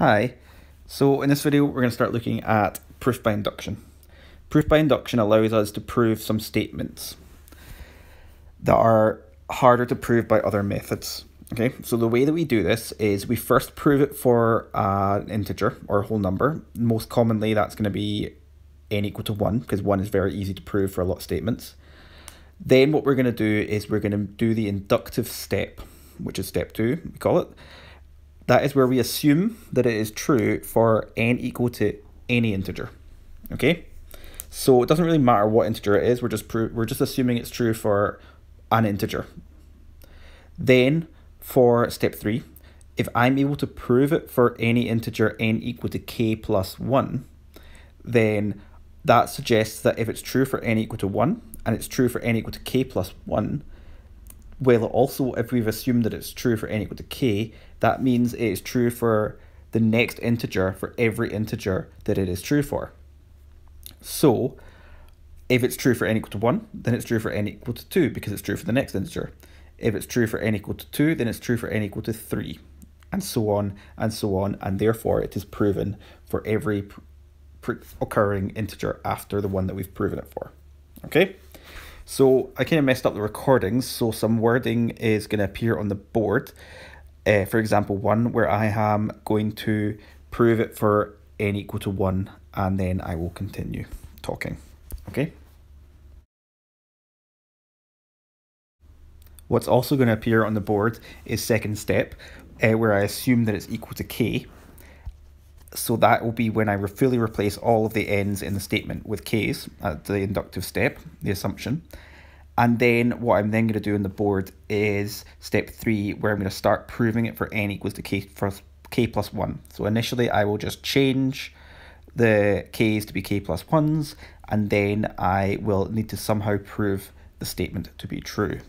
Hi. So in this video we're going to start looking at proof by induction. Proof by induction allows us to prove some statements that are harder to prove by other methods. Okay, so the way that we do this is we first prove it for an integer or a whole number. Most commonly that's going to be n equal to 1 because 1 is very easy to prove for a lot of statements. Then what we're going to do is we're going to do the inductive step, which is step 2, we call it that is where we assume that it is true for n equal to any integer. Okay, so it doesn't really matter what integer it is. We're just we're just assuming it's true for an integer. Then for step three, if I'm able to prove it for any integer n equal to k plus one, then that suggests that if it's true for n equal to one and it's true for n equal to k plus one, well, also, if we've assumed that it's true for n equal to k, that means it is true for the next integer for every integer that it is true for. So, if it's true for n equal to 1, then it's true for n equal to 2 because it's true for the next integer. If it's true for n equal to 2, then it's true for n equal to 3, and so on and so on, and therefore it is proven for every occurring integer after the one that we've proven it for. Okay? So I kind of messed up the recordings, so some wording is going to appear on the board. Uh, for example, one where I am going to prove it for n equal to 1 and then I will continue talking. Okay? What's also going to appear on the board is second step, uh, where I assume that it's equal to k. So that will be when I fully replace all of the n's in the statement with k's at the inductive step, the assumption. And then what I'm then going to do on the board is step three, where I'm going to start proving it for n equals to k, plus, k plus 1. So initially I will just change the k's to be k plus 1s, and then I will need to somehow prove the statement to be true.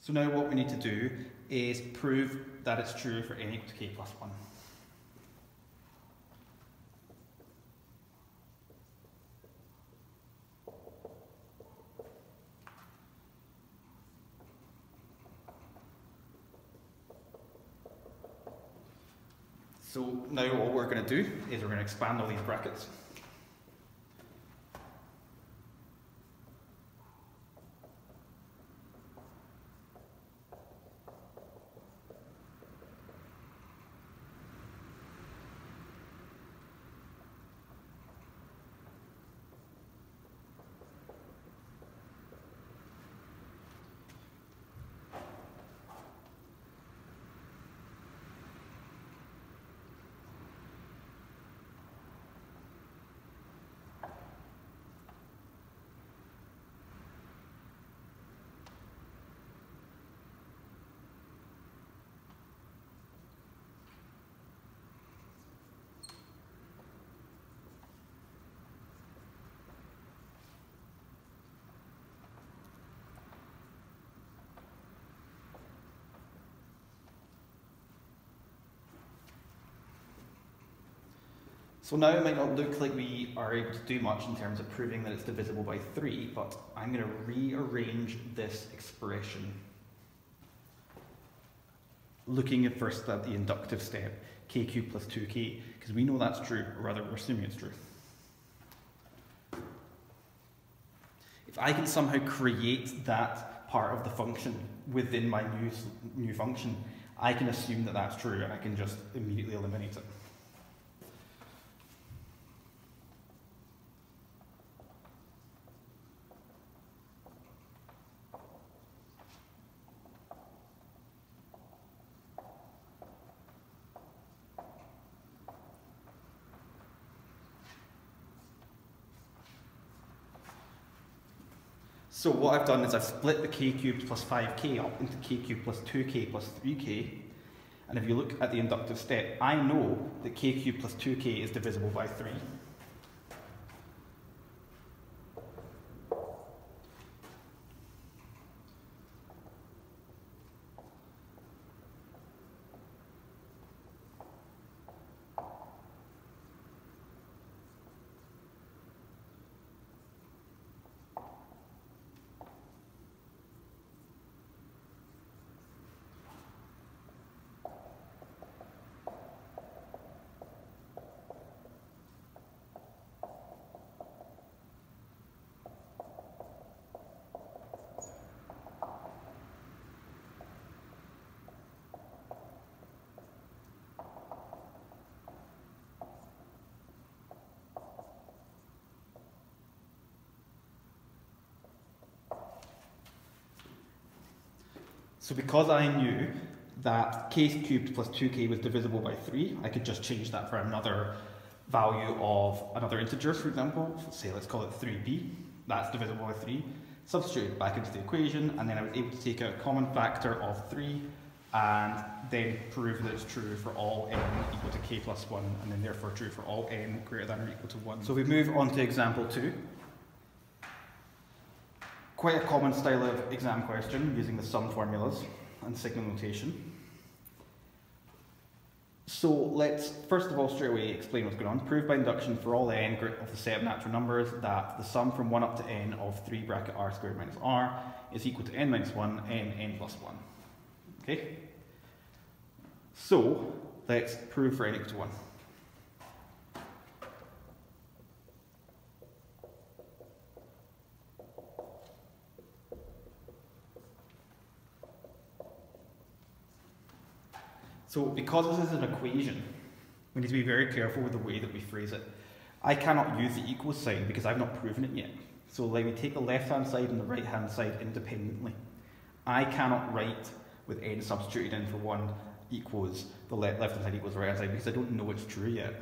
So now what we need to do is prove that it's true for n equal to k plus 1. So now what we're going to do is we're going to expand all these brackets. So now it might not look like we are able to do much in terms of proving that it's divisible by 3, but I'm going to rearrange this expression. Looking at first at the inductive step, k cubed plus 2k, because we know that's true, or rather we're assuming it's true. If I can somehow create that part of the function within my new, new function, I can assume that that's true and I can just immediately eliminate it. So what I've done is I've split the k cubed plus 5k up into k cubed plus 2k plus 3k. And if you look at the inductive step, I know that k cubed plus 2k is divisible by 3. So because I knew that k cubed plus 2k was divisible by 3, I could just change that for another value of another integer, for example. Say, let's call it 3b. That's divisible by 3. Substitute it back into the equation, and then I was able to take a common factor of 3 and then prove that it's true for all n equal to k plus 1, and then therefore true for all n greater than or equal to 1. So we move on to example 2. Quite a common style of exam question using the sum formulas and sigma notation. So let's first of all straight away explain what's going on. Prove by induction for all n of the set of natural numbers that the sum from 1 up to n of 3 bracket r squared minus r is equal to n minus 1 n n plus 1. Okay? So let's prove for n equal to 1. So because this is an equation, we need to be very careful with the way that we phrase it. I cannot use the equal sign because I've not proven it yet. So let me take the left hand side and the right hand side independently. I cannot write with n substituted in for 1 equals the left hand side equals the right hand side because I don't know it's true yet.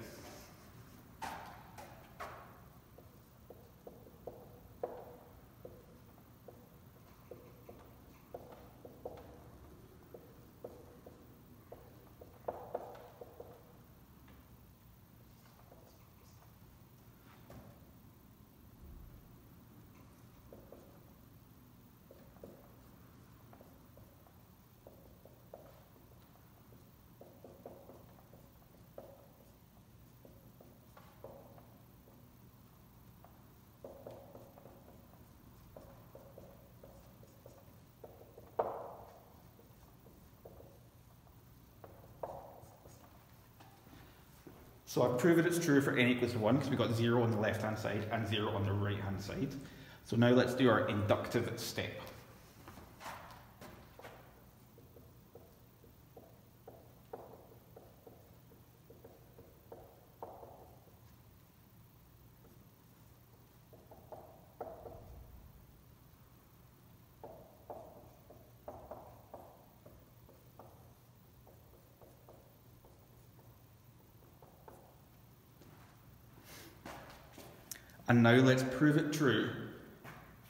So I've proven it's true for n equals to 1 because we've got 0 on the left hand side and 0 on the right hand side. So now let's do our inductive step. And now let's prove it true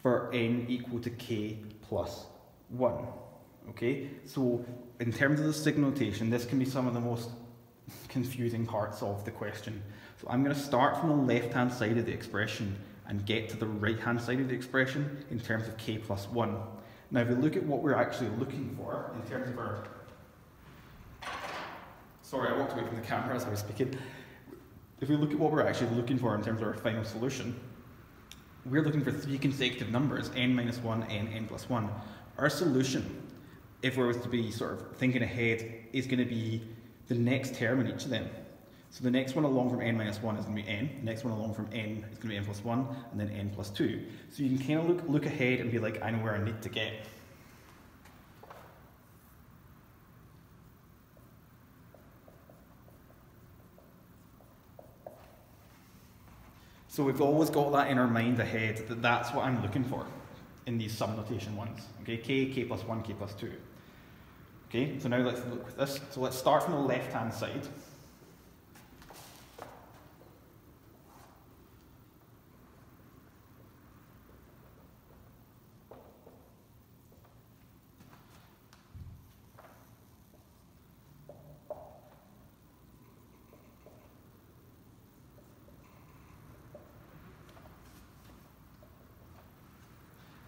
for n equal to k plus 1. Okay, so in terms of the sigma notation, this can be some of the most confusing parts of the question. So I'm going to start from the left-hand side of the expression and get to the right-hand side of the expression in terms of k plus 1. Now if we look at what we're actually looking for in terms of our... Sorry, I walked away from the camera as I was speaking if we look at what we're actually looking for in terms of our final solution, we're looking for three consecutive numbers, n minus 1, n, n plus 1. Our solution, if we were to be sort of thinking ahead, is going to be the next term in each of them. So the next one along from n minus 1 is going to be n, the next one along from n is going to be n plus 1, and then n plus 2. So you can kind of look, look ahead and be like, I know where I need to get. So we've always got that in our mind ahead that that's what I'm looking for in these sum notation ones. Okay, k, k plus 1, k plus 2. Okay, so now let's look at this. So let's start from the left hand side.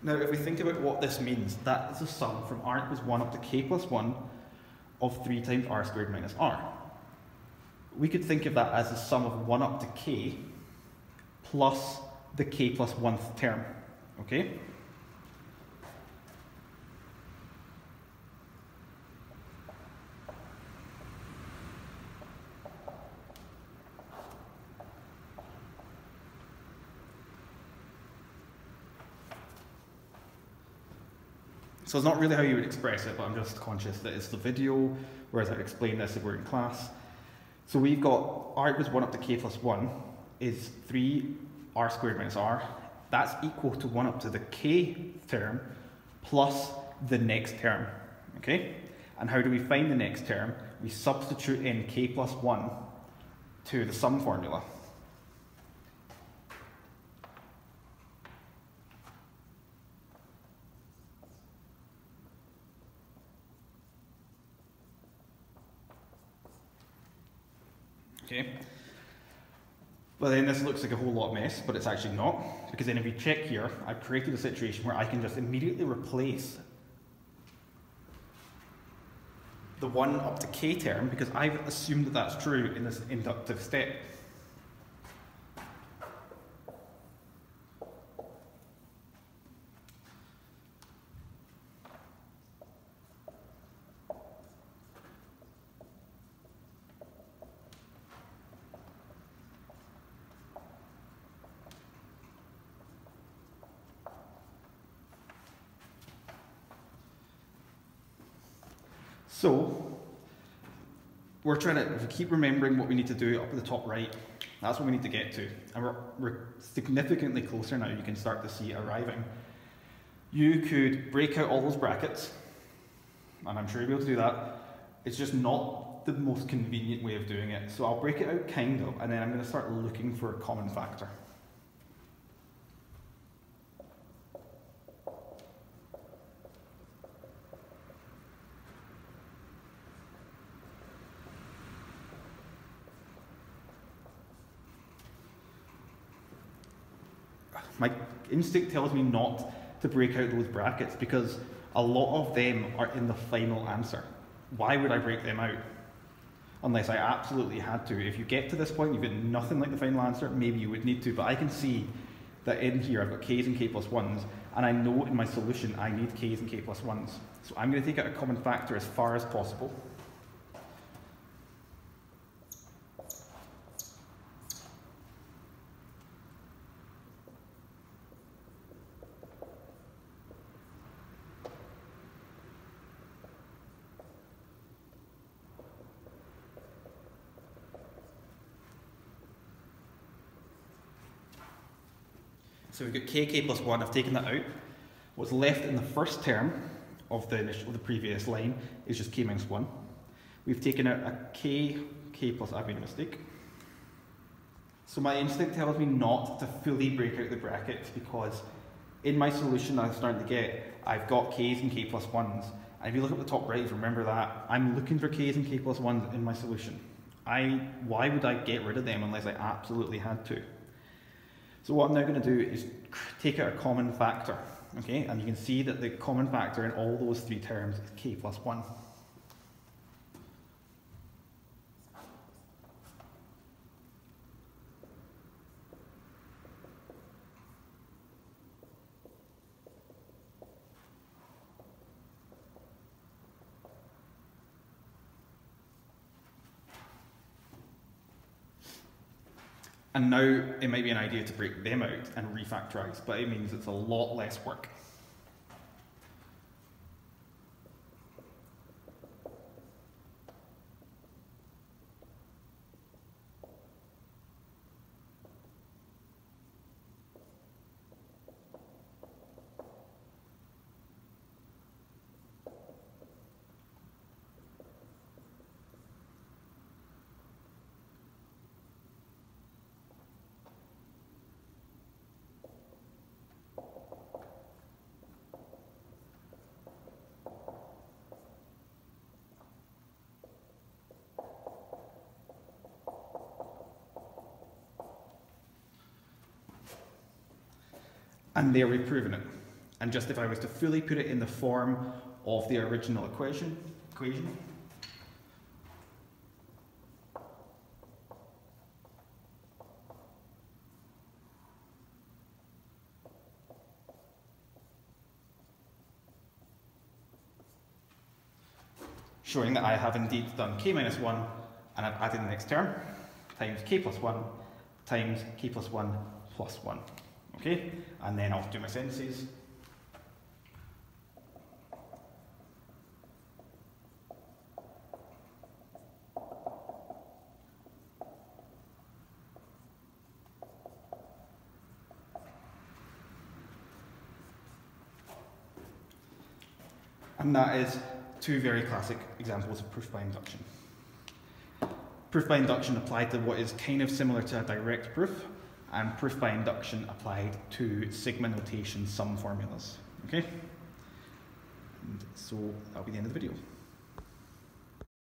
Now, if we think about what this means, that is a sum from r equals 1 up to k plus 1 of 3 times r squared minus r. We could think of that as a sum of 1 up to k plus the k plus 1th term. Okay? So it's not really how you would express it, but I'm just conscious that it's the video, whereas I'd explain this if we're in class. So we've got r equals 1 up to k plus 1 is 3 r squared minus r. That's equal to 1 up to the k term plus the next term. Okay? And how do we find the next term? We substitute in k plus 1 to the sum formula. Okay. Well then this looks like a whole lot mess, but it's actually not. Because then if you check here, I've created a situation where I can just immediately replace the 1 up to k term, because I've assumed that that's true in this inductive step. So, we're trying to keep remembering what we need to do up at the top right. That's what we need to get to. And we're, we're significantly closer now, you can start to see arriving. You could break out all those brackets, and I'm sure you'll be able to do that. It's just not the most convenient way of doing it. So I'll break it out kind of, and then I'm going to start looking for a common factor. my instinct tells me not to break out those brackets because a lot of them are in the final answer. Why would I break them out? Unless I absolutely had to. If you get to this point, you've got nothing like the final answer, maybe you would need to, but I can see that in here I've got k's and k plus 1s, and I know in my solution I need k's and k plus 1s. So I'm going to take out a common factor as far as possible. So we've got kk plus 1, I've taken that out. What's left in the first term of the, initial, the previous line is just k minus 1. We've taken out a k, k plus, I've made a mistake. So my instinct tells me not to fully break out the brackets because in my solution I'm starting to get, I've got k's and k plus 1s. And if you look at the top right, remember that, I'm looking for k's and k plus 1s in my solution. I, why would I get rid of them unless I absolutely had to? So what I'm now going to do is take out a common factor, okay? And you can see that the common factor in all those three terms is k plus 1. And now it might be an idea to break them out and refactorize, but it means it's a lot less work. And there we've proven it. And just if I was to fully put it in the form of the original equation, equation showing that I have indeed done k minus 1 and I've added the next term times k plus 1 times k plus 1 plus 1. Okay, and then I'll do my sentences. And that is two very classic examples of proof by induction. Proof by induction applied to what is kind of similar to a direct proof, and proof by induction applied to sigma notation sum formulas. Okay? And so that'll be the end of the video.